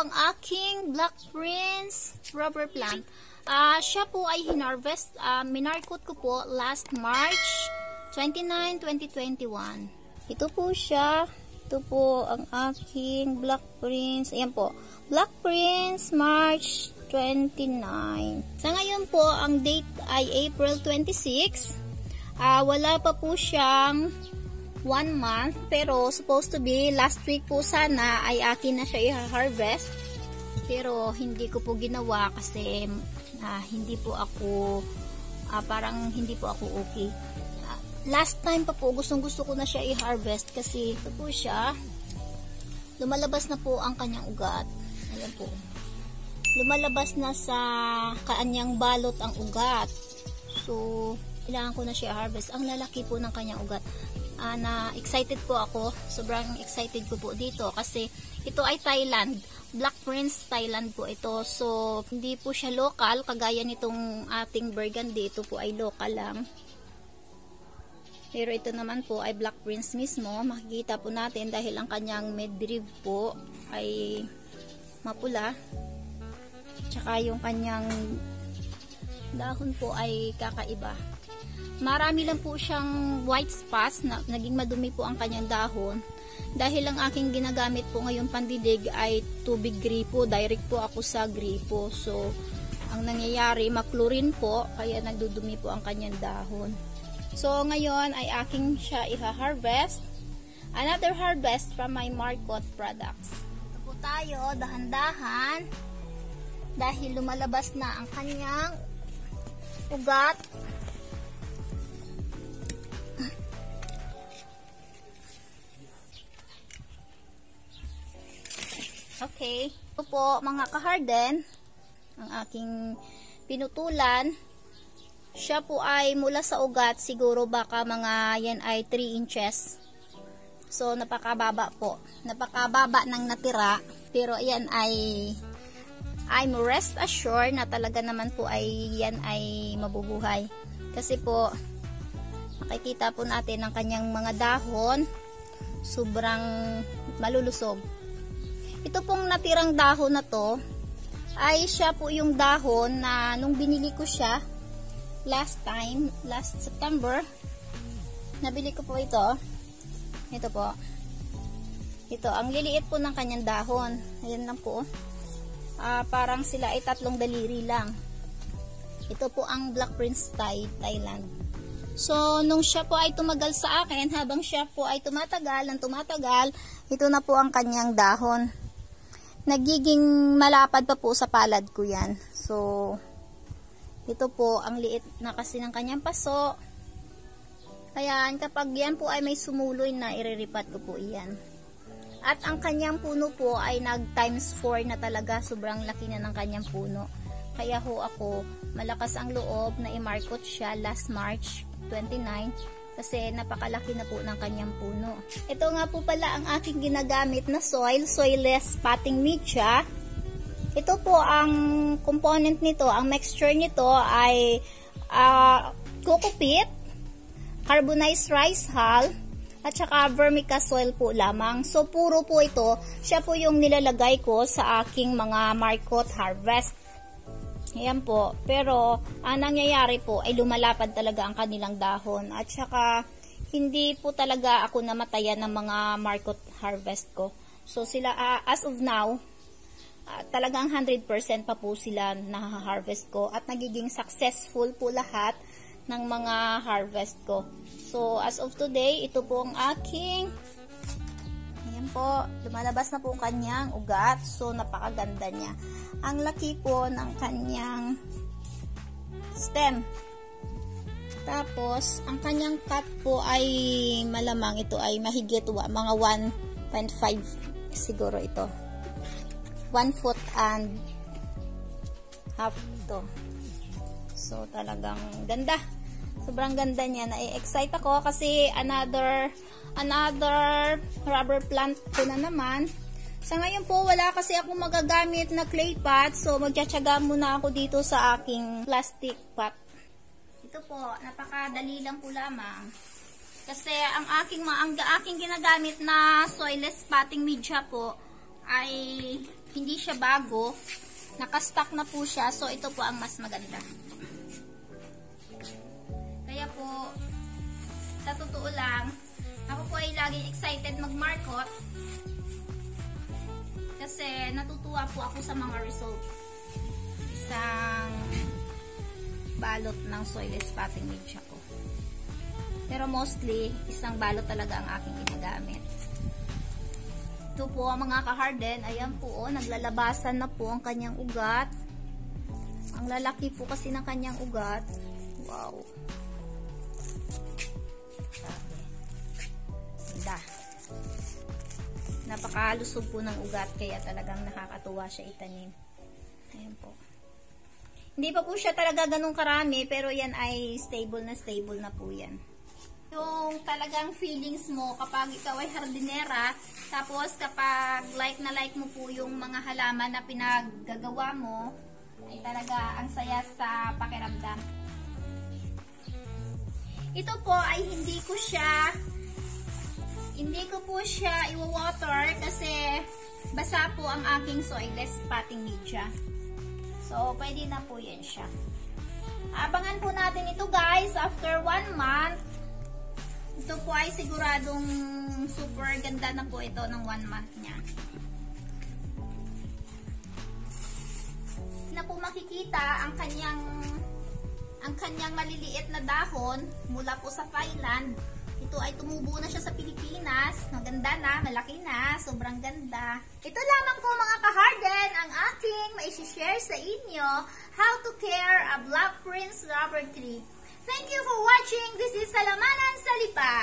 ang aking Black Prince rubber plant. Ah, siya po ay hinarvest, uh, minarkot ko po last March 29, 2021. Ito po siya. Ito po ang aking Black Prince. Ayan po. Black Prince, March 29. Sa ngayon po, ang date ay April 26. Uh, wala pa po siyang one month. Pero supposed to be last week po sana ay akin na siya i-harvest. Pero hindi ko po ginawa kasi uh, hindi po ako uh, parang hindi po ako okay last time pa po, gustong gusto ko na siya i-harvest kasi ito po siya. Lumalabas na po ang kanyang ugat. Ayan po. Lumalabas na sa kanyang balot ang ugat. So, kailangan ko na siya i-harvest. Ang lalaki po ng kanyang ugat. Uh, na excited po ako. Sobrang excited ko po dito kasi ito ay Thailand. Black Prince Thailand po ito. So, hindi po siya local. Kagaya nitong ating burgundy. Ito po ay local lang. Pero ito naman po ay Black Prince mismo. Makikita po natin dahil ang kanyang midriff po ay mapula. Tsaka yung kanyang dahon po ay kakaiba. Marami lang po siyang white spots na naging madumi po ang kanyang dahon. Dahil ang aking ginagamit po ngayon pandidig ay tubig gripo. Direct po ako sa gripo. So, ang nangyayari, maklorin po, kaya nagdudumi po ang kanyang dahon. So, ngayon ay aking siya i-harvest. Another harvest from my Marcot products. Ito po tayo, dahan-dahan. Dahil lumalabas na ang kanyang ugat. Okay. Ito po, mga kaharden, ang aking pinutulan siya po ay mula sa ugat, siguro baka mga yan ay 3 inches. So, napakababa po. Napakababa ng natira. Pero yan ay I'm rest assured na talaga naman po ay yan ay mabubuhay. Kasi po, makikita po natin ang kanyang mga dahon. Sobrang malulusog. Ito pong natirang dahon na to, ay siya po yung dahon na nung binili ko siya, last time, last September, nabili ko po ito. Ito po. Ito, ang liliit po ng kanyang dahon. Ayan lang po. Uh, parang sila ay tatlong daliri lang. Ito po ang Black Prince Thai, Thailand. So, nung siya po ay tumagal sa akin, habang siya po ay tumatagal, ang tumatagal, ito na po ang kanyang dahon. Nagiging malapad pa po sa palad ko yan. So, ito po, ang liit na kasi ng kanyang paso. Kaya kapag yan po ay may sumuloy na, iriripat ko po iyan. At ang kanyang puno po ay nag times 4 na talaga. Sobrang laki na ng kanyang puno. Kaya ho ako, malakas ang loob na i-markot siya last March 29 kasi napakalaki na po ng kanyang puno. Ito nga po pala ang aking ginagamit na soil, soilless potting media. Ito po ang component nito, ang mixture nito ay uh, coco peat, carbonized rice hull, at saka vermicasoil po lamang. So, puro po ito. Siya po yung nilalagay ko sa aking mga markot harvest. Ayan po. Pero, ang nangyayari po ay lumalapad talaga ang kanilang dahon. At saka, hindi po talaga ako namatayan ng mga markot harvest ko. So, sila, uh, as of now, uh, talagang 100% pa po sila na-harvest ko at nagiging successful po lahat ng mga harvest ko. So, as of today, ito po ang aking ayan po, lumalabas na po kanyang ugat. So, napakaganda niya. Ang laki po ng kanyang stem. Tapos, ang kanyang cut po ay malamang ito ay mahigit mga 1.5 siguro ito. 1 foot and half to. So, talagang ganda. Sobrang ganda niya. Na-excite ako kasi another another rubber plant ko na naman. Sa ngayon po, wala kasi ako magagamit na clay pot. So, magtsatsaga muna ako dito sa aking plastic pot. Ito po, napakadali lang po lamang. Kasi ang aking, ang aking ginagamit na soilless potting media po ay hindi siya bago. Nakastock na po siya. So, ito po ang mas maganda. Po, sa totoo lang, ako po ay laging excited mag-markot. Kasi natutuwa po ako sa mga result. Isang balot ng soilless potting media ko. Pero mostly, isang balot talaga ang aking ginagamit. Ito po ang mga ka-harden. Ayan po, oh, naglalabasan na po ang kanyang ugat. Ang lalaki po kasi ng kanyang ugat. Wow. Ganda. Napakalusog po ng ugat kaya talagang nakakatuwa siya itanim. Ayan po. Hindi pa po siya talaga ganun karami pero yan ay stable na stable na po yan yung talagang feelings mo kapag ikaw ay hardinera, tapos kapag like na like mo po yung mga halaman na pinaggagawa mo, ay talaga ang saya sa pakiramdam. Ito po ay hindi ko siya hindi ko po siya i-water kasi basa po ang aking soilless potting media. So, pwede na po yan siya. Abangan po natin ito guys after one month ito po ay siguradong super ganda na po ito ng one month niya. Na po makikita ang kanyang ang kanyang maliliit na dahon mula po sa Thailand. Ito ay tumubo na siya sa Pilipinas. Maganda na, malaki na, sobrang ganda. Ito lamang po mga ka-harden ang aking maishishare sa inyo how to care a Black Prince rubber tree. Thank you for watching. This is Salamanan Salipa.